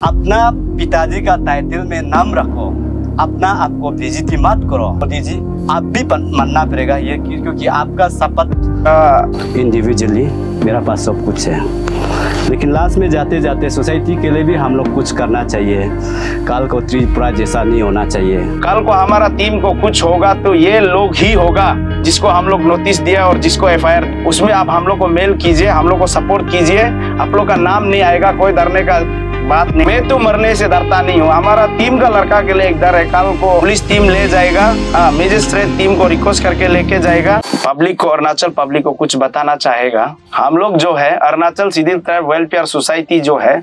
अपना पिताजी का टाइटल में नाम रखो। अपना आपको बेइज्जती मत करो। मोदी जी आप भी मानना पड़ेगा ये क्योंकि आपका शपथ इंडिविजुअली मेरा पास सब कुछ है। लेकिन लास्ट में जाते जाते सोसाइटी के लिए भी हम लोग कुछ करना चाहिए। कल को त्रिपुरा जैसा नहीं होना चाहिए। कल को हमारा टीम को कुछ होगा तो ये लोग ही होगा, जिसको हम लोग नोटिस दिया और जिसको एफआईआर उसमें आप हम लोग को मेल कीजिए, हम लोग को सपोर्ट कीजिए। आप लोग का नाम नहीं आएगा, कोई डरने का बात नहीं। मैं तो मरने से डरता नहीं हूँ। हमारा टीम का लड़का के लिए एक डर है। कल को पुलिस टीम ले जाएगा। हाँ मजिस्ट्रेट टीम को रिक्वेस्ट करके लेके जाएगा। पब्लिक को, अरुणाचल पब्लिक को कुछ बताना चाहेगा। हम लोग जो है, Arunachal civil tribe welfare society जो है,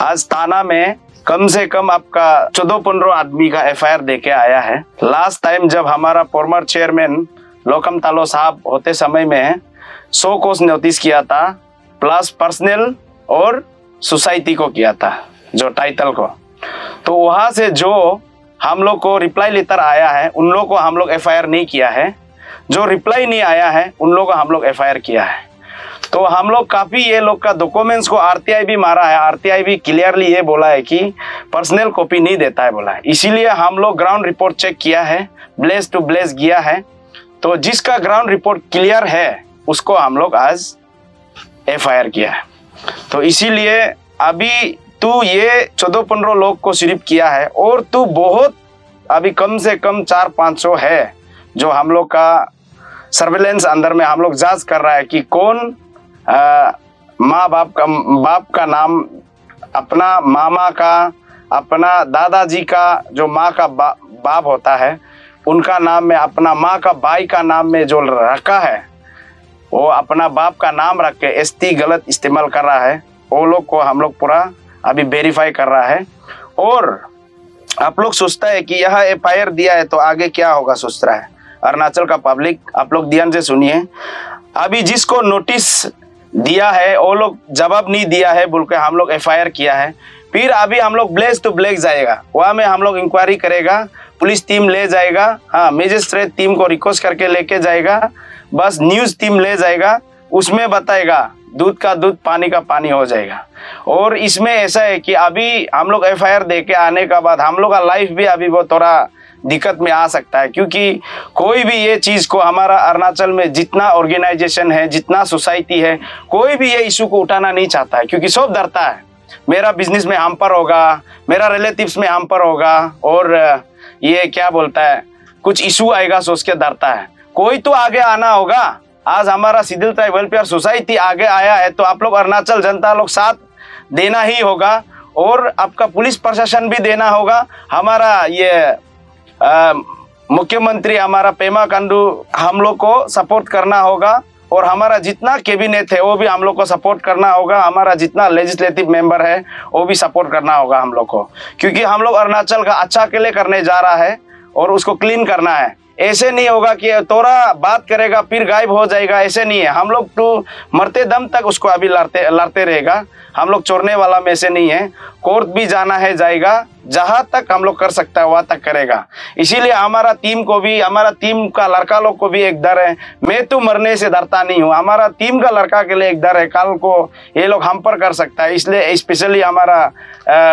आज थाना में कम से कम आपका चौदह पंद्रह आदमी का एफ़ आई आर दे के आया है। लास्ट टाइम जब हमारा फॉर्मर चेयरमैन लोकम तालो साहब होते समय में सौ कोस नोटिस किया था। प्लस पर्सनल और सोसाइटी को किया था, जो टाइटल को। तो वहाँ से जो हम लोग को रिप्लाई लेटर आया है, उन लोग को हम लोग एफआईआर नहीं किया है। जो रिप्लाई नहीं आया है, उन लोग को हम लोग एफआईआर किया है। तो हम लोग काफ़ी ये लोग का डॉक्यूमेंट्स को आरटीआई भी मारा है आरटीआई भी क्लियरली ये बोला है कि पर्सनल कॉपी नहीं देता है बोला है। इसीलिए हम लोग ग्राउंड रिपोर्ट चेक किया है ब्लेस टू ब्लेस किया है। तो जिसका ग्राउंड रिपोर्ट क्लियर है, उसको हम लोग आज एफआईआर किया है। तो इसीलिए अभी तू ये चौदह पंद्रह लोग को सिर्फ़ किया है और तू बहुत अभी कम से कम चार पाँच सौ है जो हम लोग का सर्वेलेंस अंदर में हम लोग जाँच कर रहा है कि कौन माँ बाप का बाप का नाम अपना मामा का अपना दादाजी का जो माँ का बा, बाप होता है उनका नाम में अपना माँ का भाई का नाम में जो रखा है वो अपना बाप का नाम रख के एसटी गलत इस्तेमाल कर रहा है। वो लोग को हम लोग पूरा अभी वेरीफाई कर रहा है। और आप लोग सोचता है कि यह एफ़ दिया है तो आगे क्या होगा सोच रहा है। अरुणाचल का पब्लिक आप लोग ध्यान से सुनिए। अभी जिसको नोटिस दिया है, वो लोग जवाब नहीं दिया है, बोल के हम लोग एफआईआर किया है। फिर अभी हम लोग ब्लेस टू ब्लेक जाएगा। वहाँ में हम लोग इंक्वायरी करेगा, पुलिस टीम ले जाएगा हाँ मेजिस्ट्रेट टीम को रिक्वेस्ट करके लेके जाएगा। बस न्यूज़ टीम ले जाएगा, उसमें बताएगा, दूध का दूध, पानी का पानी हो जाएगा। और इसमें ऐसा है कि अभी हम लोग एफ़ आई आर दे के आने का बाद हम लोग का लाइफ भी अभी वो थोड़ा दिक्कत में आ सकता है, क्योंकि कोई भी ये चीज़ को हमारा अरुणाचल में जितना ऑर्गेनाइजेशन है, जितना सोसाइटी है, कोई भी ये इशू को उठाना नहीं चाहता है, क्योंकि सब डरता है। मेरा बिज़नेस में हम पर होगा, मेरा रिलेटिव्स में हम पर होगा, और ये क्या बोलता है, कुछ इशू आएगा, सोच के डरता है। कोई तो आगे आना होगा। आज हमारा सिदिल ट्राइब वेलफेयर सोसाइटी आगे आया है तो आप लोग अरुणाचल जनता लोग साथ देना ही होगा और आपका पुलिस प्रशासन भी देना होगा। हमारा ये मुख्यमंत्री हमारा पेमा कंडू, हम लोग को सपोर्ट करना होगा और हमारा जितना कैबिनेट है, वो भी हम लोग को सपोर्ट करना होगा। हमारा जितना लेजिस्लेटिव मेंबर है, वो भी सपोर्ट करना होगा हम लोग को। क्योंकि हम लोग अरुणाचल का अच्छा के लिए करने जा रहा है और उसको क्लीन करना है। ऐसे नहीं होगा कि तोरा बात करेगा फिर गायब हो जाएगा ऐसे नहीं है। हम लोग तो मरते दम तक उसको अभी लड़ते लड़ते रहेगा। हम लोग छोड़ने वाला में से नहीं है। कोर्ट भी जाना है जाएगा। जहाँ तक हम लोग कर सकता है वहाँ तक करेगा। इसीलिए हमारा टीम को भी हमारा टीम का लड़का लोग को भी एक डर है। मैं तो मरने से डरता नहीं हूँ। हमारा टीम का लड़का के लिए एक डर है। कल को ये लोग हम पर कर सकता है। इसलिए स्पेशली हमारा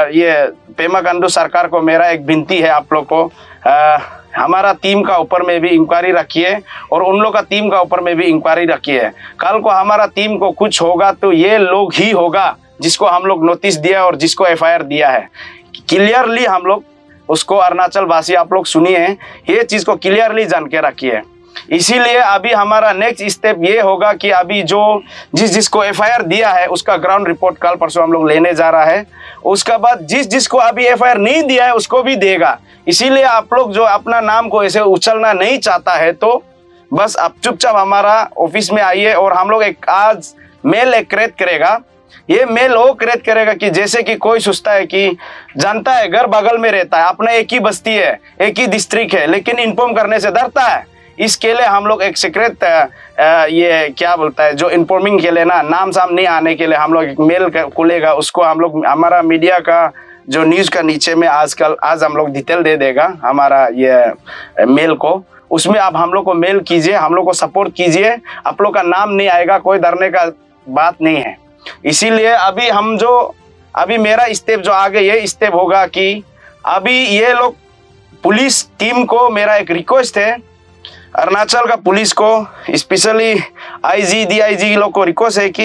ये पेमा कंडू सरकार को मेरा एक विनती है आप लोग को। अ, हमारा टीम का ऊपर में भी इंक्वायरी रखिए और उन लोग का टीम का ऊपर में भी इंक्वायरी रखिए। कल को हमारा टीम को कुछ होगा तो ये लोग ही होगा जिसको हम लोग नोटिस दिया और जिसको एफआईआर दिया है। क्लियरली हम लोग उसको अरुणाचल वासी आप लोग सुनिए, ये चीज़ को क्लियरली जान के रखिए। इसीलिए अभी हमारा नेक्स्ट स्टेप ये होगा कि अभी जो जिस जिसको एफआईआर दिया है, उसका ग्राउंड रिपोर्ट कल परसों हम लोग लेने जा रहा है। उसका बाद जिस जिसको अभी एफआईआर नहीं दिया है, उसको भी देगा। इसीलिए आप लोग जो अपना नाम को ऐसे उछलना नहीं चाहता है तो बस आप चुपचाप हमारा ऑफ़िस में आइए और हम लोग एक आज मेल एक क्रेट करेगा। ये मेल वो क्रिएट करेगा कि जैसे कि कोई सोचता है कि जानता है, घर बगल में रहता है, अपना एक ही बस्ती है, एक ही डिस्ट्रिक्ट है, लेकिन इन्फॉर्म करने से डरता है। इसके लिए हम लोग एक सीक्रेट ये क्या बोलता है, जो इन्फॉर्मिंग के लिए ना, नाम साम नहीं आने के लिए हम लोग एक मेल खुलेगा, उसको हम लोग, हमारा मीडिया का जो न्यूज़ का नीचे में आजकल, आज हम लोग डिटेल दे देगा, हमारा ये मेल को। उसमें आप हम लोग को मेल कीजिए, हम लोग को सपोर्ट कीजिए। आप लोग का नाम नहीं आएगा, कोई डरने का बात नहीं है। इसीलिए अभी हम जो, अभी मेरा स्टेप जो आगे, ये स्टेप होगा कि अभी ये लोग पुलिस टीम को मेरा एक रिक्वेस्ट है अरुणाचल का पुलिस को स्पेशली आईजी डीआईजी लोग को रिक्वेस्ट है कि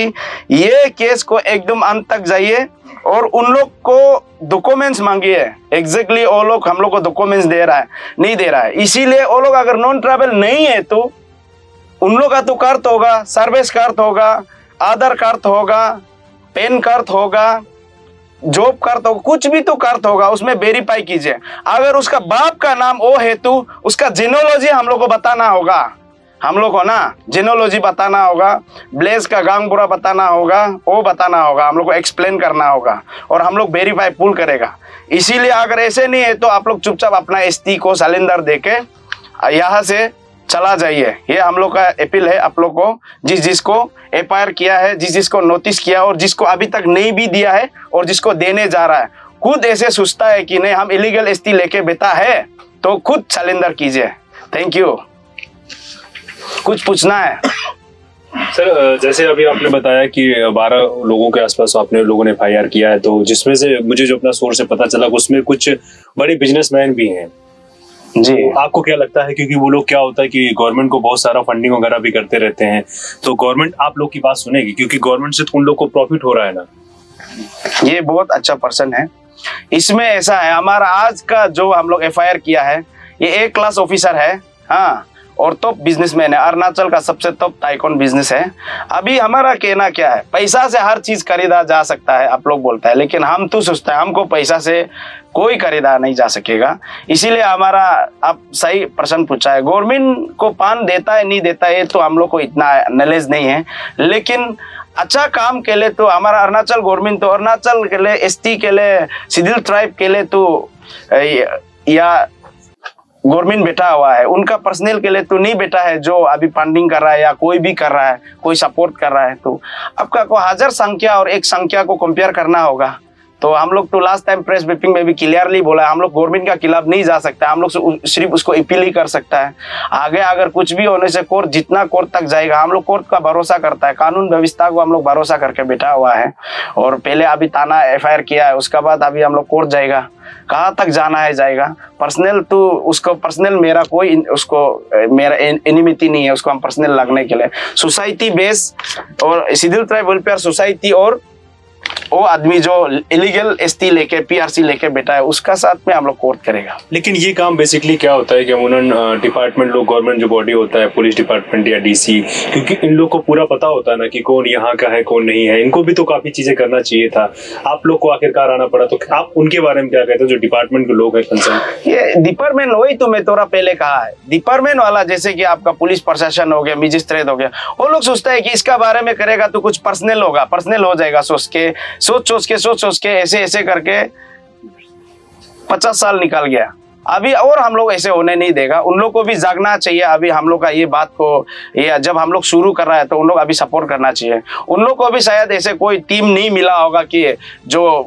ये केस को एकदम अंत तक जाइए और उन लोग को डॉक्यूमेंट्स मांगिए। एग्जैक्टली वो लोग हम लोग को डॉक्यूमेंट्स दे रहा है, नहीं दे रहा है। इसीलिए वो लोग अगर नॉन ट्रैवल नहीं है तो उन लोग का तो कार्ड होगा सर्विस कार्ड होगा, आधार कार्ड होगा पेन कार्ड होगा जॉब कार्ड होगा, कुछ भी तो कार्ड होगा, उसमें वेरीफाई कीजिए। अगर उसका बाप का नाम ओ है तो उसका जेनोलॉजी हम लोग को बताना होगा। हम लोग को ना जेनोलॉजी बताना होगा ब्लेस का गांग बुरा बताना होगा वो बताना होगा, हम लोग को एक्सप्लेन करना होगा, और हम लोग वेरीफाई पुल करेगा। इसीलिए अगर ऐसे नहीं है तो आप लोग चुपचाप अपना एस को सिलेंडर दे के यहाँ से चला जाइए। ये हम लोग का अपील है। आप लोग को जिस जिसको एफ़ किया है, जिस जिसको नोटिस किया और जिसको अभी तक नहीं भी दिया है और जिसको देने जा रहा है। खुद ऐसे सोचता है कि नहीं, हम इलीगल एसटी लेके बेटा है तो खुद सलेंडर कीजिए। थैंक यू कुछ पूछना है? सर जैसे अभी आपने बताया कि बारह लोगों के आसपास आपने लोगों ने एफआईआर किया है तो जिसमें से मुझे जो अपना सोर्स से पता चला, उसमें कुछ बड़े बिजनेसमैन भी हैं। जी। आपको क्या लगता है क्योंकि वो लोग क्या होता है कि गवर्नमेंट को बहुत सारा फंडिंग वगैरह भी करते रहते हैं तो गवर्नमेंट आप लोग की बात सुनेगी क्योंकि गवर्नमेंट से तो उन लोग को प्रॉफिट हो रहा है ना? ये बहुत अच्छा पर्सन है। इसमें ऐसा है हमारा आज का जो हम लोग एफआईआर किया है ये एक क्लास ऑफिसर है हाँ। और टॉप बिजनेसमैन है। अरुणाचल का सबसे टॉप टाइकॉन बिज़नेस है। अभी हमारा कहना क्या है? पैसा से हर चीज़ खरीदा जा सकता है, आप लोग बोलता है। लेकिन हम तो सोचते हैं, हमको पैसा से कोई खरीदा नहीं जा सकेगा। इसीलिए हमारा, आप सही प्रश्न पूछा है। गवर्नमेंट को पान देता है, नहीं देता है तो हम लोग को इतना नॉलेज नहीं है। लेकिन अच्छा काम के लिए तो हमारा अरुणाचल गवर्नमेंट तो अरुणाचल के लिए एस के लिए, सिडिल ट्राइब के लिए तो या गवर्नमेंट बैठा हुआ है, उनका पर्सनल के लिए तो नहीं बैठा है, जो अभी फंडिंग कर रहा है या कोई भी कर रहा है, कोई सपोर्ट कर रहा है तो आपका को हज़ार संख्या और एक संख्या को कंपेयर करना होगा। तो हम लोग तो लास्ट टाइम प्रेस ब्रीफिंग में भी क्लियरली बोला हम लोग गवर्नमेंट का खिलाफ नहीं जा सकता, हम लोग सिर्फ़ उसको अपील ही कर सकता है। आगे अगर कुछ भी होने से कोर्ट जितना कोर्ट तक जाएगा, हम लोग कोर्ट का भरोसा करता है, कानून व्यवस्था को हम लोग भरोसा करके बैठा हुआ है। और पहले अभी थाना एफ़ किया है, उसके बाद अभी हम लोग कोर्ट जाएगा। कहाँ तक जाना है, जाएगा। पर्सनल तो उसको पर्सनल मेरा कोई उसको मेरा एनिमिटी नहीं है, उसको हम पर्सनल लगने के लिए। सोसाइटी बेस और सिडिल ट्राइब वेलफेयर सोसाइटी और वो आदमी जो इलीगल एसटी लेके पीआरसी लेके बैठा है उसका साथ में हम लोग कोर्ट करेगा। लेकिन ये काम बेसिकली क्या होता है कि अमूमन डिपार्टमेंट लोग गवर्नमेंट जो बॉडी होता है पुलिस डिपार्टमेंट या डीसी क्योंकि इन लोग को पूरा पता होता है ना कि कौन यहाँ का है कौन नहीं है। इनको भी तो काफ़ी चीज़ें करना चाहिए था। आप लोग को आखिरकार आना पड़ा तो आप उनके बारे में क्या कहते हैं जो डिपार्टमेंट के लोग हैं कंसर्न ये डिपार्टमेंट वही तो मैं थोड़ा पहले कहा है। डिपार्टमेंट वाला जैसे कि आपका पुलिस प्रशासन हो गया मजिस्ट्रेट हो गया वो लोग सोचता है कि इसका बारे में करेगा तो कुछ पर्सनल होगा पर्सनल हो जाएगा सोच के। सोच सोच के सोच सोच के ऐसे ऐसे करके पचास साल निकल गया। अभी और हम लोग ऐसे होने नहीं देगा। उन लोग को भी जागना चाहिए। अभी हम लोग का ये बात को, ये जब हम लोग शुरू कर रहा है तो उन लोग अभी सपोर्ट करना चाहिए। उन लोग को भी शायद ऐसे कोई टीम नहीं मिला होगा कि जो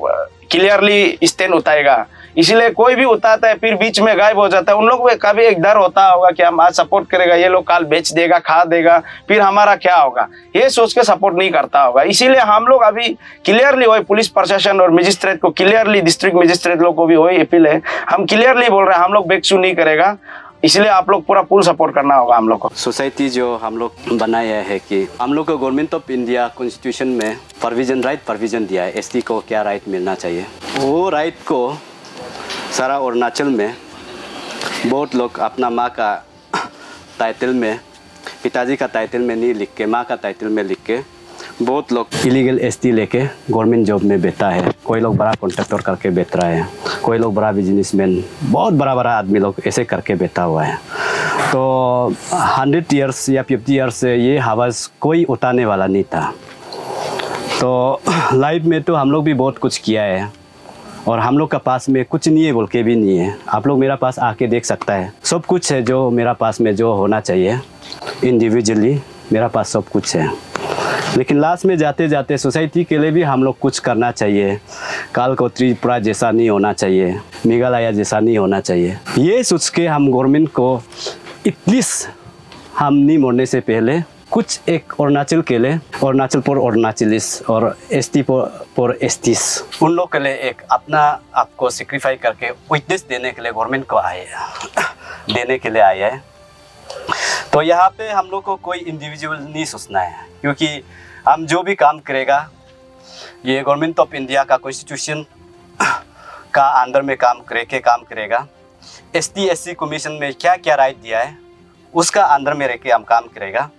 क्लियरली स्टैंड उठाएगा इसीलिए कोई भी उतारता है, फिर बीच में गायब हो जाता है। उन लोग को कभी एक डर होता होगा कि हम आज सपोर्ट करेगा, ये लोग काल बेच देगा, खा देगा, फिर हमारा क्या होगा? ये सोच के सपोर्ट नहीं करता होगा। इसीलिए हम लोग अभी क्लियरली वही पुलिस प्रशासन और मजिस्ट्रेट को क्लियरली डिस्ट्रिक्ट मजिस्ट्रेट लोग को भी वही अपील है। हम क्लियरली बोल रहे हैं, हम लोग बेकसू नहीं करेगा। इसलिए आप लोग पूरा फुल सपोर्ट करना होगा हम लोग को। सोसाइटी जो हम लोग बनाया है कि हम लोग को गवर्नमेंट ऑफ़ इंडिया कॉन्स्टिट्यूशन में प्रोविज़न राइट प्रोविज़न दिया है। एसटी को क्या राइट मिलना चाहिए? वो राइट को सारा अरुणाचल में बहुत लोग अपना माँ का टाइटल में, पिताजी का टाइटल में नहीं लिख के, माँ का टाइटल में लिख के बहुत लोग इलीगल एसटी लेके गवर्नमेंट जॉब में बैठा है। कोई लोग बड़ा कॉन्ट्रैक्टर करके बैठ रहा है। कोई लोग बड़ा बिजनेसमैन बहुत बड़ा बड़ा आदमी लोग ऐसे करके बैठा हुआ है। तो हंड्रेड ईयर्स या फिफ्टी ईयर्स से ये हवास कोई उठाने वाला नहीं था। तो लाइफ में तो हम लोग भी बहुत कुछ किया है। और हम लोग का पास में कुछ नहीं है, बोल के भी नहीं है। आप लोग मेरा पास आके देख सकता है। सब कुछ है जो मेरा पास में जो होना चाहिए। इंडिविजुअली मेरा पास सब कुछ है। लेकिन लास्ट में जाते जाते सोसाइटी के लिए भी हम लोग कुछ करना चाहिए। काल को त्रिपुरा जैसा नहीं होना चाहिए। मेघालय जैसा नहीं होना चाहिए। ये सोच के हम गवर्नमेंट को एटलीस्ट हम नहीं मरने से पहले कुछ एक अरुणाचल के लिए, अरुणाचल पर अरुणाचलिस और एस टी पर पर एसटीस उन लोग के लिए एक अपना आपको सेक्रीफाई करके विटनेस देने के लिए गवर्नमेंट को आए, देने के लिए आए हैं। तो यहाँ पे हम लोग को कोई इंडिविजुअल नहीं सोचना है, क्योंकि हम जो भी काम करेगा, ये गवर्नमेंट ऑफ़ इंडिया का कॉन्स्टिट्यूशन का अंदर में काम करे, के काम करेगा। S T S C commission में क्या क्या राइट दिया है, उसका अंदर में रह के हम काम करेगा।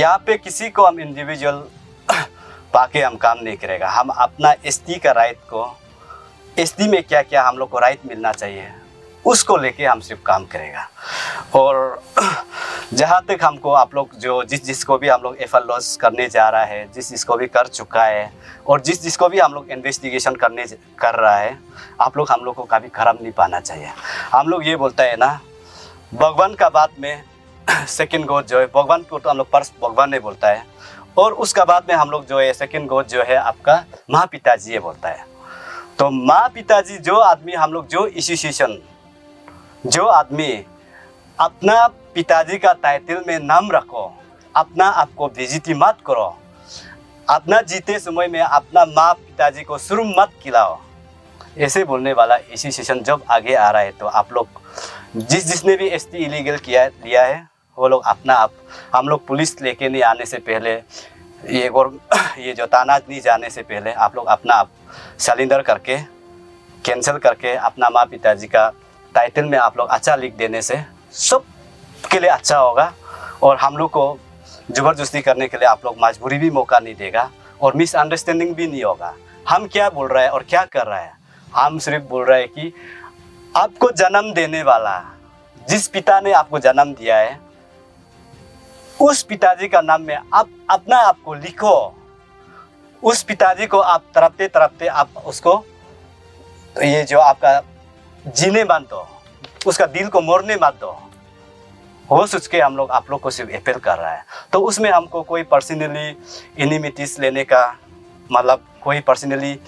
यहाँ पे किसी को हम इंडिविजुअल पाके हम काम नहीं करेगा। हम अपना एस टी का राइट को एस टी में क्या क्या हम लोग को राइट मिलना चाहिए, उसको लेके हम सिर्फ़ काम करेगा। और जहाँ तक हमको आप लोग जो जिस जिसको भी हम लोग एफ़ एल लॉस करने जा रहा है, जिस जिसको भी कर चुका है, और जिस जिसको भी हम लोग इन्वेस्टिगेशन करने कर रहा है, आप लोग हम लोग को कभी खराब नहीं पाना चाहिए। हम लोग ये बोलते हैं ना, भगवान का बात में सेकंड गोद जो है, भगवान को तो हम लोग पर्स भगवान ने बोलता है। और उसका बाद में हम लोग जो है, सेकंड गोद जो है, आपका माँ पिताजी ये बोलता है। तो माँ पिताजी जो आदमी, हम लोग जो एसोसिएशन जो आदमी, अपना पिताजी का टाइटल में नाम रखो, अपना आपको बेइज्जती मत करो, अपना जीते समय में अपना माँ पिताजी को शुरू मत खिलाओ। ऐसे बोलने वाला एसोसिएशन जब आगे आ रहा है तो आप लोग जिस जिसने भी एस टी इलीगल किया, लिया है वो लोग अपना आप, हम लोग पुलिस लेके नहीं आने से पहले, ये गौर ये जो तानाज नहीं जाने से पहले आप लोग अपना आप सलेंडर करके कैंसिल करके अपना माँ पिताजी का टाइटल में आप लोग अच्छा लिख देने से सब के लिए अच्छा होगा। और हम लोग को ज़बरदस्ती करने के लिए आप लोग मजबूरी भी मौका नहीं देगा और मिसअंडरस्टैंडिंग भी नहीं होगा। हम क्या बोल रहे हैं और क्या कर रहे हैं? हम सिर्फ़ बोल रहे हैं कि आपको जन्म देने वाला, जिस पिता ने आपको जन्म दिया है उस पिताजी का नाम में आप अपना आपको लिखो। उस पिताजी को आप तरपते तरपते आप उसको तो ये जो आपका जीने मान दो, उसका दिल को मोड़ने मत दो, हो सोच के हम लोग आप लोग को सिर्फ़ अपील कर रहा है। तो उसमें हमको कोई पर्सनली इनिमिटीज लेने का मतलब कोई पर्सनली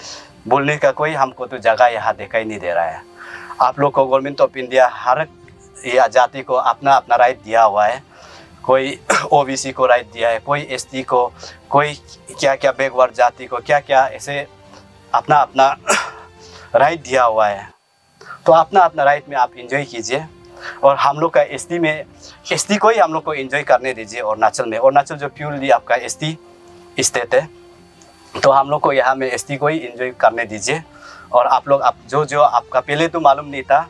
बोलने का कोई हमको तो जगह यहाँ देखा ही नहीं दे रहा है। आप लोग को गवर्नमेंट ऑफ़ इंडिया हर या जाति को अपना अपना राइट दिया हुआ है। कोई ओबीसी को राइट दिया है, कोई एसटी को, कोई क्या क्या बैकवर्ड जाति को क्या क्या ऐसे अपना अपना राइट दिया हुआ है। तो अपना अपना राइट में आप इंजॉय कीजिए और हम लोग का एसटी में ST को ही हम लोग को इंजॉय करने दीजिए अरुणाचल में। अरुणाचल जो प्योरली आपका एस टी स्टेट है तो हम लोग को यहाँ में ST को ही इंजॉय करने दीजिए और आप लोग आप जो जो आपका, पहले तो मालूम नहीं था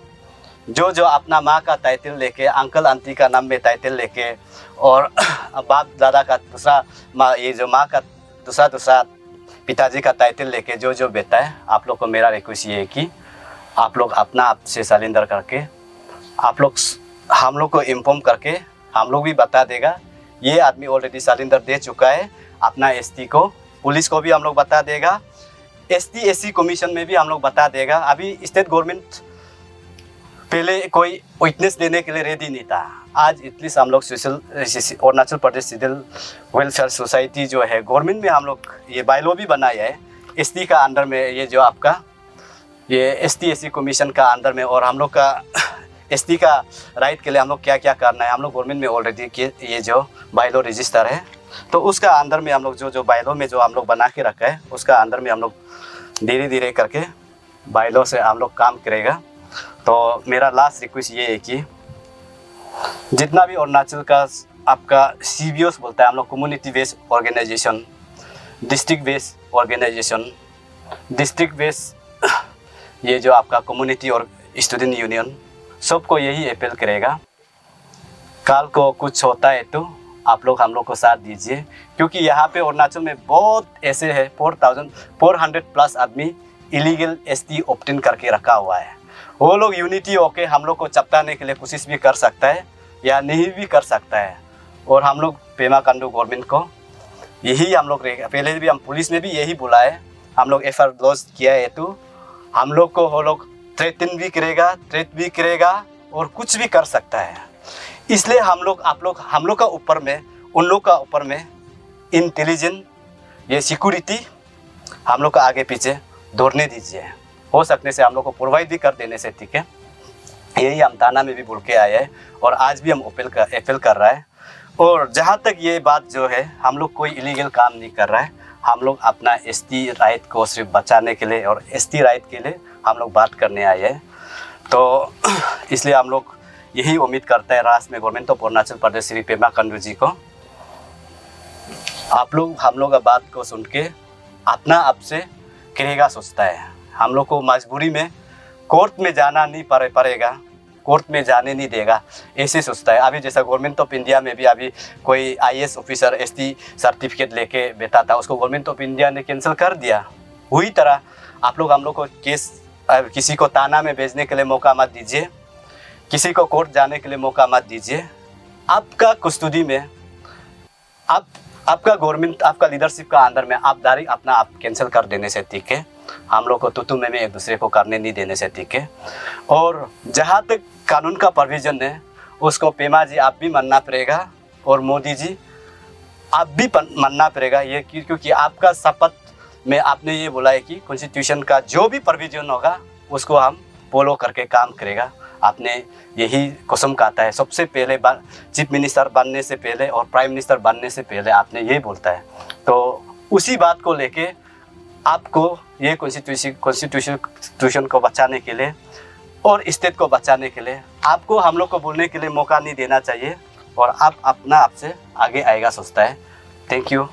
जो जो अपना माँ का टाइटल लेके अंकल आंटी का नाम में टाइटल लेके, और बाप दादा का दूसरा माँ, ये जो माँ का दूसरा दूसरा पिताजी का टाइटल लेके जो जो बेटा है, आप लोग को मेरा रिक्वेस्ट ये है कि आप लोग अपना आप से सलेंडर करके, आप लोग हम लोग को इन्फॉर्म करके, हम लोग भी बता देगा, ये आदमी ऑलरेडी सलेंडर दे चुका है, अपना एसटी को, पुलिस को भी हम लोग बता देगा एस टी कमीशन में भी हम लोग बता देगा। अभी स्टेट गवर्नमेंट पहले कोई विटनेस देने के लिए रेडी नहीं था। आज एटलीस्ट हम लोग social Arunachal Pradesh civil welfare society जो है गवर्नमेंट में हम लोग ये बायलो भी बनाया है। एस का अंडर में ये जो आपका, ये एस टी एस कमीशन का अंदर में और हम लोग का एसटी का राइट के लिए हम लोग क्या क्या करना है, हम लोग गवर्नमेंट में ऑलरेडी ये जो बायलो रजिस्टर है तो उसका अंदर में हम लोग जो जो बायलो में जो हम लोग बना के रखा है, उसका अंदर में हम लोग धीरे धीरे करके बायलो से हम लोग काम करेगा। तो मेरा लास्ट रिक्वेस्ट ये है कि जितना भी अरुणाचल का आपका सी बोलता है, हम लोग community based organisation district based organisation district based ये जो आपका कम्युनिटी और स्टूडेंट यूनियन सबको यही अपील करेगा। कल को कुछ होता है तो आप लोग हम लोग को साथ दीजिए, क्योंकि यहाँ पे अरुणाचल में बहुत ऐसे है four thousand four hundred plus आदमी इलीगल एस टी ओप्टिन करके रखा हुआ है। वो लोग यूनिटी होके हम लोग को चपटाने के लिए कोशिश भी कर सकता है, या नहीं भी कर सकता है। और हम लोग पेमा कंडू गवर्नमेंट को यही हम लोग पहले भी हम पुलिस ने भी यही बोला है, हम लोग एफ़ आर लॉस किया है तो। हम लोग को वो लोग थ्रेटन भी करेगा थ्रेट भी करेगा और कुछ भी कर सकता है। इसलिए हम लोग, आप लोग, हम लोग का ऊपर में, उन लोग का ऊपर में इंटेलिजेंट ये सिक्योरिटी हम लोग का आगे पीछे दौड़ने दीजिए। हो सकने से हम लोग को प्रोवाइड भी कर देने से, ठीक है? यही हम ताना में भी बोल के आए हैं और आज भी हम अपील कर अपील कर रहा है। और जहाँ तक ये बात जो है, हम लोग कोई इलीगल काम नहीं कर रहा है। हम लोग अपना एस टी राइट को सिर्फ़ बचाने के लिए और एस टी राइट के लिए हम लोग बात करने आए हैं। तो इसलिए हम लोग यही उम्मीद करते हैं राष्ट्र में गवर्नमेंट ऑफ़ अरुणाचल प्रदेश, श्री पेमा कंडू जी को। आप लोग, हम लोग बात को सुन के अपना आप से करेगा सोचता है। हम लोग को मजबूरी में कोर्ट में जाना नहीं पड़े, पड़ेगा। कोर्ट में जाने नहीं देगा। ऐसे सोचता है। अभी जैसा गवर्नमेंट ऑफ़ इंडिया में भी अभी कोई आईएएस ऑफिसर एसटी सर्टिफिकेट लेके बैठा था, उसको गवर्नमेंट ऑफ़ इंडिया ने कैंसिल कर दिया। वही तरह आप लोग, हम लोग को केस किसी को ताना में भेजने के लिए मौका मत दीजिए। किसी को कोर्ट जाने के लिए मौका मत दीजिए। आपका कुस्तुदी में, आप, आपका गवर्नमेंट आपका लीडरशिप का अंदर में आप दारी अपना आप कैंसिल कर देने से ठीक है। हम लोग को तुतु में, में एक दूसरे को करने नहीं देने से ठीक है। और जहाँ तक कानून का प्रोविज़न है उसको पेमा जी आप भी मानना पड़ेगा और मोदी जी आप भी मानना पड़ेगा ये क्योंकि आपका शपथ में आपने ये बोला है कि कॉन्स्टिट्यूशन का जो भी प्रोविज़न होगा उसको हम फॉलो करके काम करेगा। आपने यही कसम खाता है। सबसे पहले चीफ मिनिस्टर बनने से पहले और प्राइम मिनिस्टर बनने से पहले आपने यही बोलता है। तो उसी बात को लेके आपको ये कॉन्स्टिट्यूशन कॉन्स्टिट्यूशन को बचाने के लिए और स्टेट को बचाने के लिए आपको हम लोग को बोलने के लिए मौका नहीं देना चाहिए और आप अपना आपसे आगे आएगा, सोचता है। Thank you